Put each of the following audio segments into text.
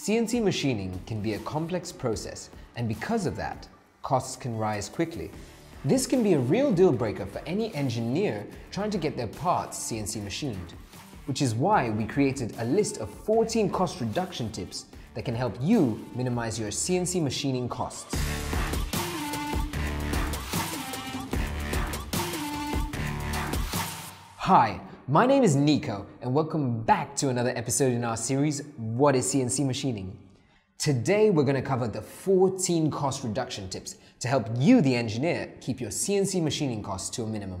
CNC machining can be a complex process, and because of that, costs can rise quickly. This can be a real deal breaker for any engineer trying to get their parts CNC machined, which is why we created a list of 14 cost reduction tips that can help you minimize your CNC machining costs. Hi, my name is Nico, and welcome back to another episode in our series, What is CNC Machining? Today, we're going to cover the 14 cost reduction tips to help you, the engineer, keep your CNC machining costs to a minimum.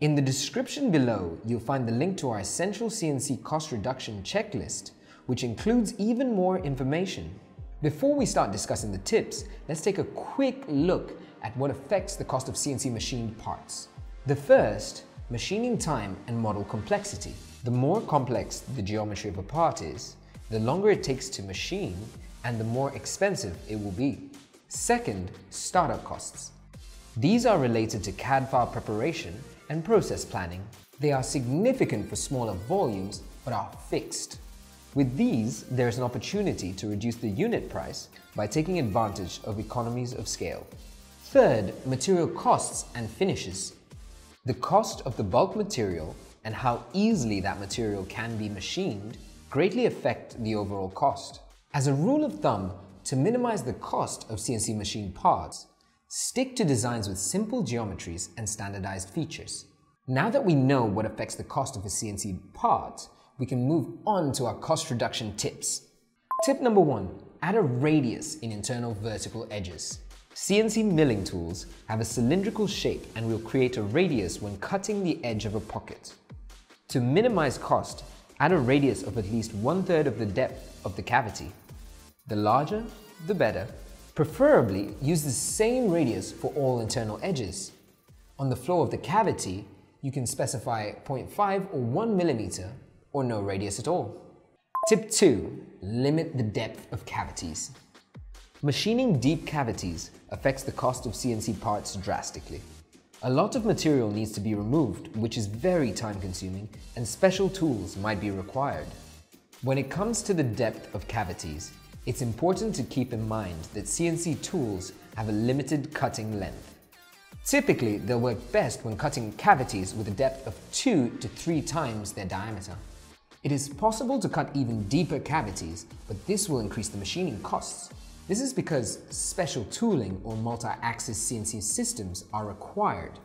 In the description below, you'll find the link to our essential CNC cost reduction checklist, which includes even more information. Before we start discussing the tips, let's take a quick look at what affects the cost of CNC machined parts. The first Machining time and model complexity. The more complex the geometry of a part is, the longer it takes to machine and the more expensive it will be. Second, startup costs. These are related to CAD file preparation and process planning. They are significant for smaller volumes but are fixed. With these, there is an opportunity to reduce the unit price by taking advantage of economies of scale. Third, material costs and finishes. The cost of the bulk material and how easily that material can be machined greatly affect the overall cost. As a rule of thumb, to minimize the cost of CNC machined parts, stick to designs with simple geometries and standardized features. Now that we know what affects the cost of a CNC part, we can move on to our cost reduction tips. Tip number one, add a radius in internal vertical edges. CNC milling tools have a cylindrical shape and will create a radius when cutting the edge of a pocket. To minimize cost, add a radius of at least one third of the depth of the cavity. The larger, the better. Preferably, use the same radius for all internal edges. On the floor of the cavity, you can specify 0.5 or 1 millimeter or no radius at all. Tip 2. Limit the depth of cavities. Machining deep cavities affects the cost of CNC parts drastically. A lot of material needs to be removed, which is very time consuming, and special tools might be required. When it comes to the depth of cavities, it's important to keep in mind that CNC tools have a limited cutting length. Typically, they'll work best when cutting cavities with a depth of 2 to 3 times their diameter. It is possible to cut even deeper cavities, but this will increase the machining costs. This is because special tooling or multi-axis CNC systems are required.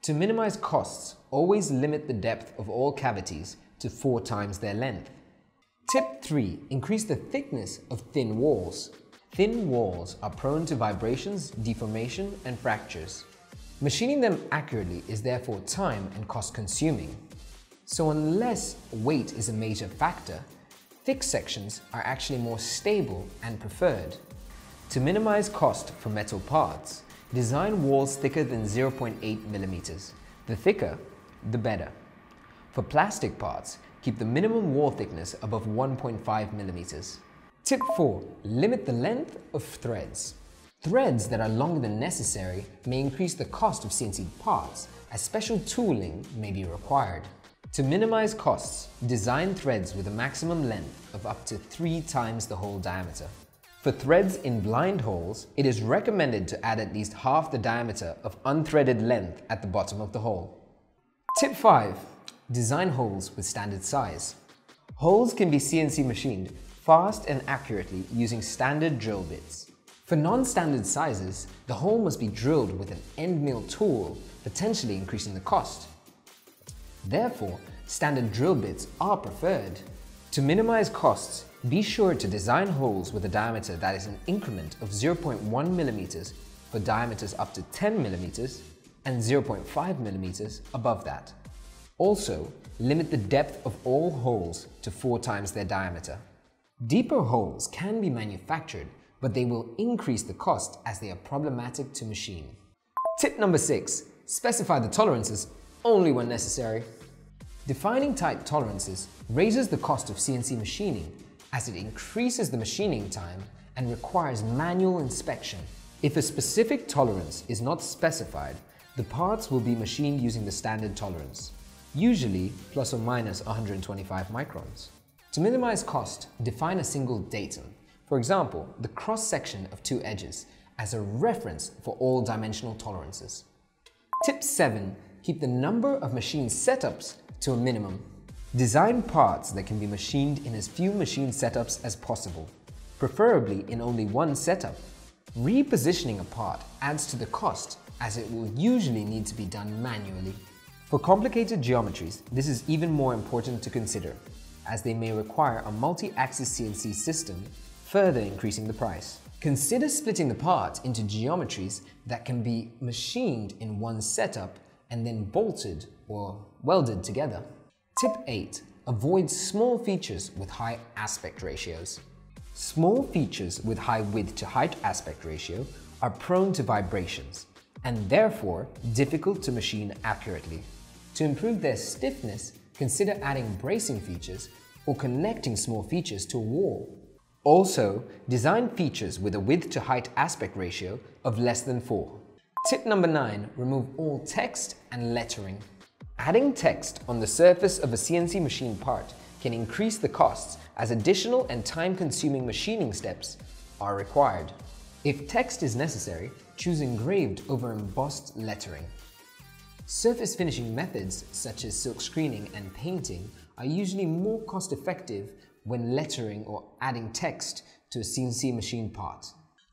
To minimize costs, always limit the depth of all cavities to four times their length. Tip 3. Increase the thickness of thin walls. Thin walls are prone to vibrations, deformation, and fractures. Machining them accurately is therefore time and cost consuming. So unless weight is a major factor, thick sections are actually more stable and preferred. To minimize cost for metal parts, design walls thicker than 0.8 millimeters. The thicker, the better. For plastic parts, keep the minimum wall thickness above 1.5 millimeters. Tip 4. Limit the length of threads. Threads that are longer than necessary may increase the cost of CNC parts as special tooling may be required. To minimize costs, design threads with a maximum length of up to 3 times the hole diameter. For threads in blind holes, it is recommended to add at least half the diameter of unthreaded length at the bottom of the hole. Tip 5. Design holes with standard size. Holes can be CNC machined fast and accurately using standard drill bits. For non-standard sizes, the hole must be drilled with an end mill tool, potentially increasing the cost. Therefore, standard drill bits are preferred. To minimize costs, be sure to design holes with a diameter that is an increment of 0.1 millimeters for diameters up to 10 millimeters and 0.5 millimeters above that. Also, limit the depth of all holes to four times their diameter. Deeper holes can be manufactured, but they will increase the cost as they are problematic to machine. Tip number six, specify the tolerances only when necessary. Defining tight tolerances raises the cost of CNC machining as it increases the machining time and requires manual inspection. If a specific tolerance is not specified, the parts will be machined using the standard tolerance, usually plus or minus 125 microns. To minimize cost, define a single datum. For example, the cross-section of two edges as a reference for all dimensional tolerances. Tip 7. Keep the number of machine setups to a minimum. Design parts that can be machined in as few machine setups as possible, preferably in only one setup. Repositioning a part adds to the cost as it will usually need to be done manually. For complicated geometries, this is even more important to consider, as they may require a multi-axis CNC system, further increasing the price. Consider splitting the part into geometries that can be machined in one setup and then bolted or welded together. Tip 8. Avoid small features with high aspect ratios. Small features with high width to height aspect ratio are prone to vibrations and therefore difficult to machine accurately. To improve their stiffness, consider adding bracing features or connecting small features to a wall. Also, design features with a width to height aspect ratio of less than 4. Tip number 9. Remove all text and lettering. Adding text on the surface of a CNC machine part can increase the costs as additional and time-consuming machining steps are required. If text is necessary, choose engraved over embossed lettering. Surface finishing methods such as silk screening and painting are usually more cost-effective when lettering or adding text to a CNC machine part.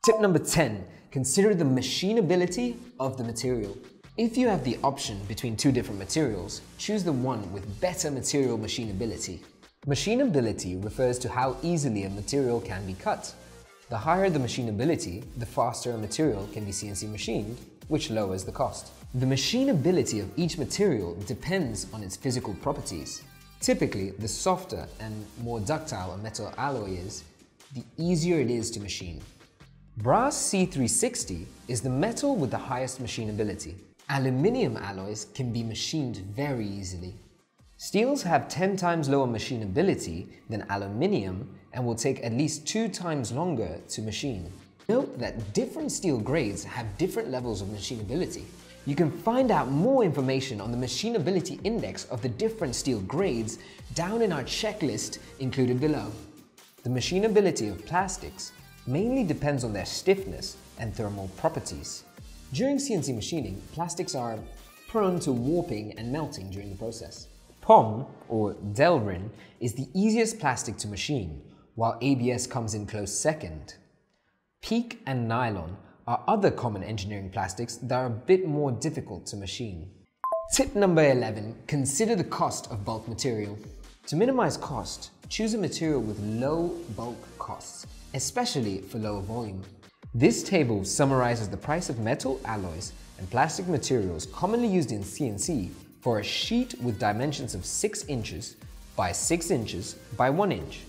Tip number 10. Consider the machinability of the material. If you have the option between two different materials, choose the one with better material machinability. Machinability refers to how easily a material can be cut. The higher the machinability, the faster a material can be CNC machined, which lowers the cost. The machinability of each material depends on its physical properties. Typically, the softer and more ductile a metal alloy is, the easier it is to machine. Brass C360 is the metal with the highest machinability. Aluminium alloys can be machined very easily. Steels have 10 times lower machinability than aluminium and will take at least 2 times longer to machine. Note that different steel grades have different levels of machinability. You can find out more information on the machinability index of the different steel grades down in our checklist included below. The machinability of plastics mainly depends on their stiffness and thermal properties. During CNC machining, plastics are prone to warping and melting during the process. POM, or Delrin, is the easiest plastic to machine, while ABS comes in close second. PEEK and nylon are other common engineering plastics that are a bit more difficult to machine. Tip number 11. Consider the cost of bulk material. To minimize cost, choose a material with low bulk costs, especially for lower volume. This table summarizes the price of metal alloys and plastic materials commonly used in CNC for a sheet with dimensions of 6 inches by 6 inches by 1 inch.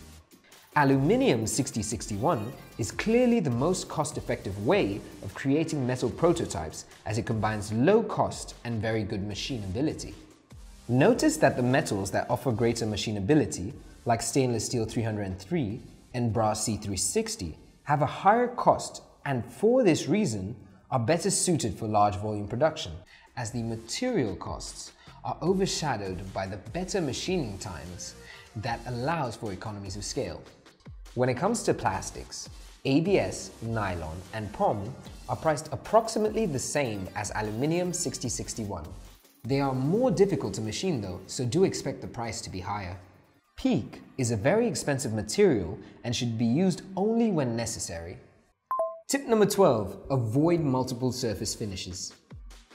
Aluminium 6061 is clearly the most cost-effective way of creating metal prototypes as it combines low cost and very good machinability. Notice that the metals that offer greater machinability, like stainless steel 303 and brass C360, have a higher cost and for this reason are better suited for large volume production, as the material costs are overshadowed by the better machining times that allows for economies of scale. When it comes to plastics, ABS, nylon, and POM are priced approximately the same as aluminium 6061. They are more difficult to machine though, so do expect the price to be higher. PEEK is a very expensive material and should be used only when necessary. Tip number 12. Avoid multiple surface finishes.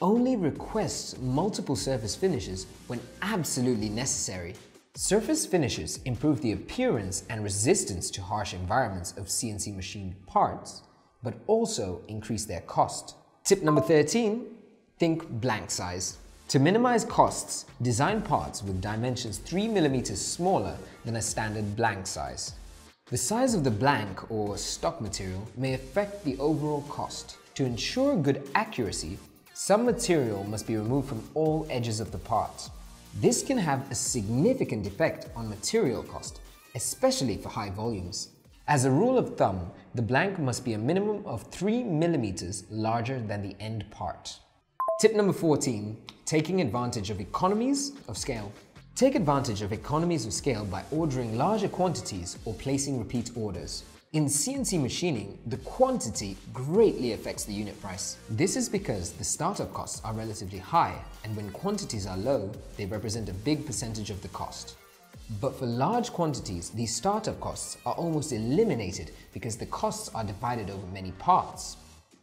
Only request multiple surface finishes when absolutely necessary. Surface finishes improve the appearance and resistance to harsh environments of CNC machined parts, but also increase their cost. Tip number 13, think blank size. To minimize costs, design parts with dimensions 3mm smaller than a standard blank size. The size of the blank or stock material may affect the overall cost. To ensure good accuracy, some material must be removed from all edges of the part. This can have a significant effect on material cost, especially for high volumes. As a rule of thumb, the blank must be a minimum of 3 millimeters larger than the end part. Tip number 14, taking advantage of economies of scale. Take advantage of economies of scale by ordering larger quantities or placing repeat orders. In CNC machining, the quantity greatly affects the unit price. This is because the startup costs are relatively high, and when quantities are low, they represent a big percentage of the cost. But for large quantities, these startup costs are almost eliminated because the costs are divided over many parts.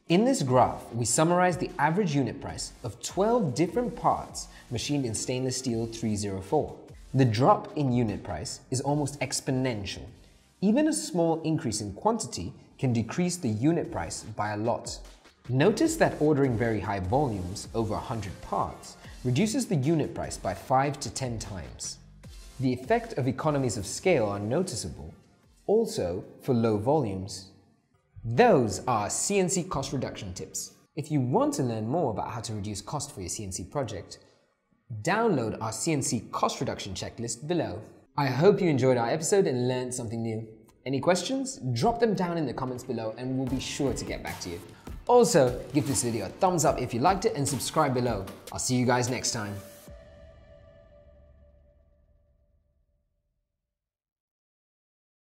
In this graph, we summarize the average unit price of 12 different parts machined in stainless steel 304. The drop in unit price is almost exponential. Even a small increase in quantity can decrease the unit price by a lot. Notice that ordering very high volumes, over 100 parts, reduces the unit price by 5 to 10 times. The effect of economies of scale are noticeable, also for low volumes. Those are CNC cost reduction tips. If you want to learn more about how to reduce cost for your CNC project, download our CNC cost reduction checklist below. I hope you enjoyed our episode and learned something new. Any questions? Drop them down in the comments below and we'll be sure to get back to you. Also, give this video a thumbs up if you liked it and subscribe below. I'll see you guys next time.